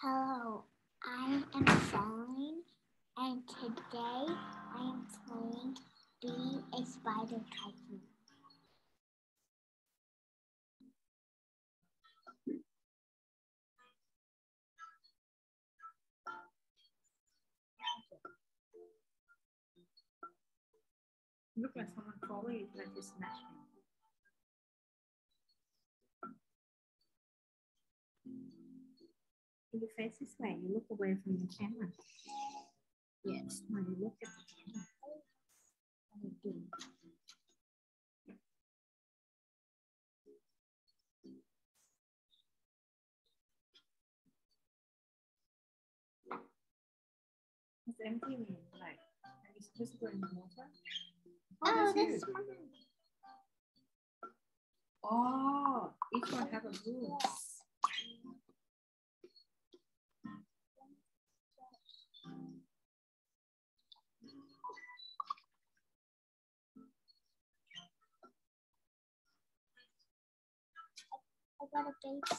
Hello, I am Selin, and today I am playing Be a Spider Tycoon. Look like someone you, like you smash me. You face this way, you look away from the camera. Yes, no, you look at the camera. What are you doing? It's empty like you supposed to in water? Oh, oh that's that's mine. Oh, each one have a room. about updates.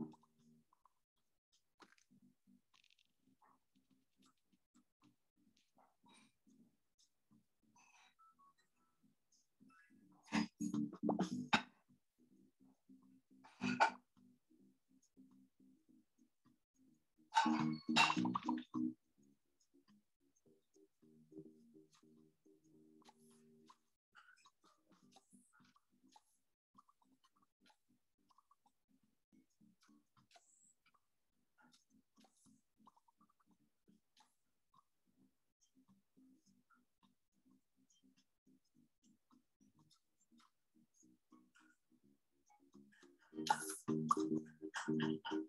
Mm-hmm.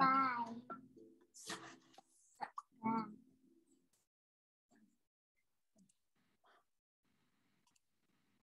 A